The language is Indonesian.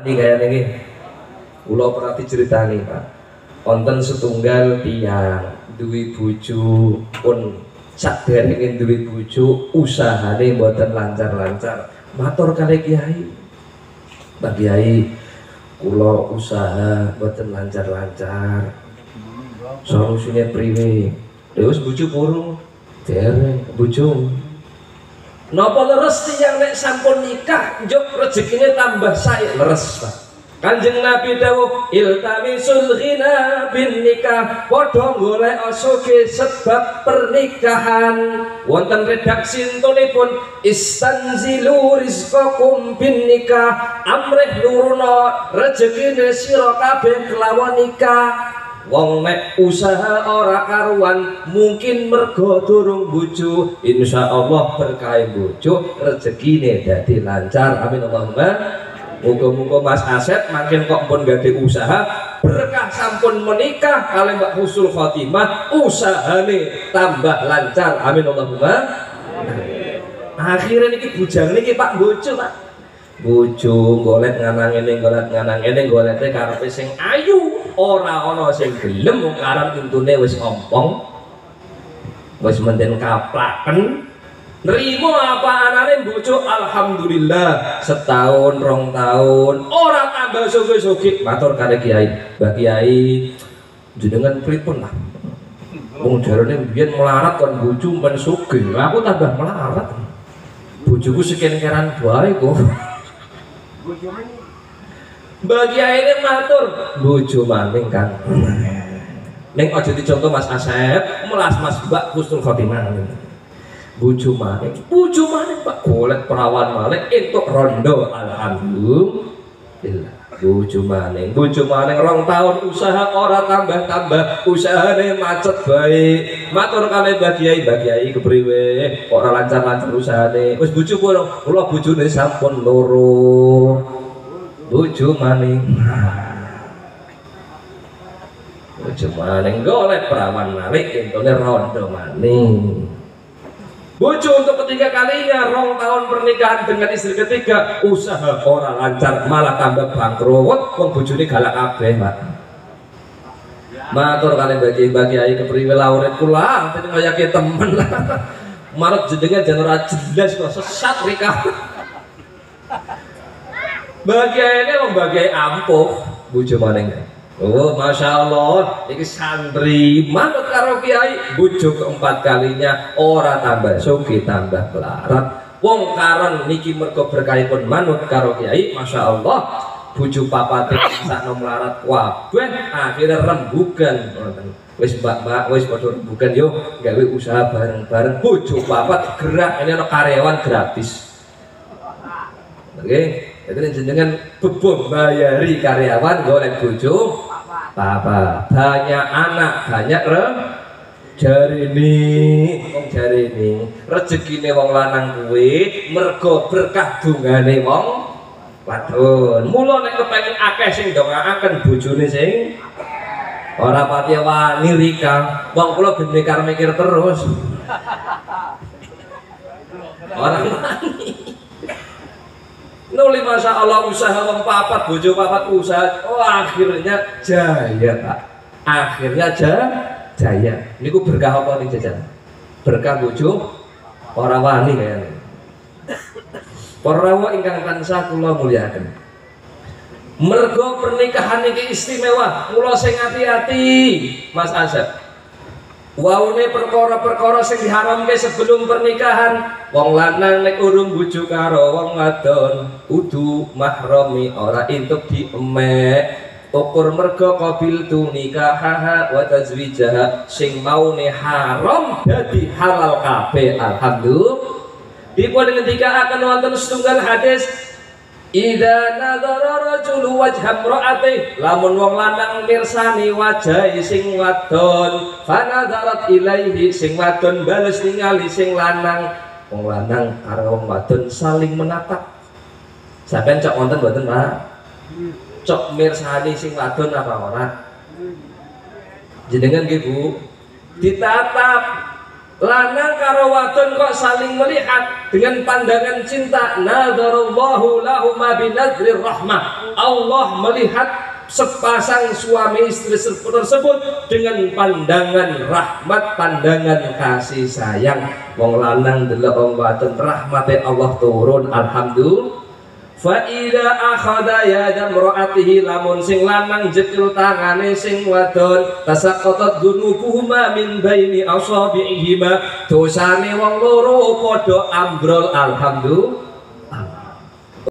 Ini kayak ini, Kulo pernah diceritani Pak. Wonten setunggal tiang duwi bojo pun ingin duwi bojo usahane mboten lancar-lancar. Matur kali Kiai. Pak Kiai, kulo usaha mboten lancar-lancar. Solusinya priwe? Terus bojo purung. Dereng bojo Napa leres tiyang nek sampun nikah njuk rezekine tambah saya leres Pak. Kanjeng Nabi dawuh iltamisul ghina bin nikah padha golek soge sebab pernikahan. Wonten redaksi pun istanzilu rizqakum bin nikah amrih nuruna rezekine sira kabeh kelawan nikah Wong nek usaha ora karuan mungkin mergo durung bojo insyaallah berkah bojo rezekine dadi lancar. Amin Allahumma. Muga-muga Mas Asep makin kok pun gade usaha berkah sampun menikah kalian Mbak Husul Khotimah usahane tambah lancar. Amin Allahumma. Akhirnya ini bujang ini Pak bojo Pak. Bojo golek nganang ini golek nganang ini goleknya karepe sing ayu ora ana sing gelem wong karan untune wis ompong wis menten kaplaken. Nerimo apa anane bojo? Alhamdulillah setahun rong tahun. Ora tambah soge-soge matur kare kiai. Mbak kiai jenengan pripun lah? Wong jarane biyen melarat kon bojo men sugih. Aku tambah melarat. Bojoku sekian keran bae kok bagi ini matur bojo maning kan Neng aja dicontoh Mas Asep, melas Mas Mbak Husnul Khotimah. Bojo maning, bojo maning Pak golek perawan maning entuk rondo alhamdulillah. Bojo maning, bojo maning rong tahun usaha ora tambah-tambah, usahane macet baik. Matur kali Mbak Kiai, Mbak Kiai kepriwe? Ora lancar-lancar usahane. Wis bojo kula, kula bojone sampun loro bojo maning bojo maning golek perawan malik intune rondo maning. Bojo untuk ketiga kalinya, rong tahun pernikahan dengan istri ketiga, usaha orang lancar, malah tambah bangkrut, wong bojone galak kabeh, Pak. Matur kali bagi-bagi ayi kepriwe lauret kula, tadi kayak temen. Marot jenenge jan ora jelas kok sesat rika bagiannya membagai ampuh. Bujo maning. Oh, masya Allah, ini santri. Manut karo kiai. Bujo keempat kalinya. Ora tambah suki tambah pelarat. Wong karon niki mergo berkahipun manut karo kiai, masya Allah, bujo papate sak nom larat wabeh akhirnya rembugan. Wis mbak-mbak wis padha rembugan yo. Gawe usaha bareng-bareng. Bujo papat gerak. Ini ana karyawan gratis. Oke. okay? Jadi jenengan bebom bayari karyawan golek bojo papa banyak anak banyak re jari ini wong jari ini rezeki wong lanang kuwi mergo berkah dungane wong wadon. Mula nek kepengin akeh sing ndongaaken bojone sing ora pati wani rika. Wong kula ben mikir mikir terus. Orang nuli masa Allah usaha wong papat bojo papat usaha. Oh akhirnya jaya pak. Akhirnya jaya jaya. Ini ku berkah apa nih jajan? Berkah bojo orang wani kayaknya para ingkang tansah kula muliakan mergo pernikahan ini istimewa. Kula sing hati-hati Mas Asep waune perkara-perkara sing diharamke sebelum pernikahan. Wong lanang nek urung bojo karo wong wadon kudu mahrami ora entuk diemek. Ukur mergo qabil tu nikahaha wa tazwijaha sing maune haram dadi halal kabeh. Alhamdulillah. Dipun ngendika akan wonten setunggal hadis Ida nadara rajulu wajha imra'ati lamun wong lanang mirsani wajah sing wadon. Fanadarat ilaihi sing wadon bales ningali sing lanang. Wong lanang karo wong wadon saling menatap. Sampean cok wonten mboten Pak? Cok mirsani sing wadon apa ora? Jenengan nggih Bu. Ditatap lanang karo wadon kok saling melihat dengan pandangan cinta. Nadarallahu lahuma binadrir rahmah. Allah melihat sepasang suami istri tersebut dengan pandangan rahmat pandangan kasih sayang. Wong lanang delok wong wadon rahmate Allah turun. Alhamdulillah Fa ida akhadha yada mra'atihi lamun sing lanang jekil tangane sing wadon tasaqqatat dunubuhuma min baini asabi'ihima. Dosane wong loro padha ambrol alhamdulillah